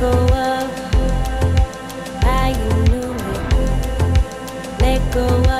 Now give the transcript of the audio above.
go knew it. Let go of.